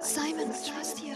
Simon, trust you.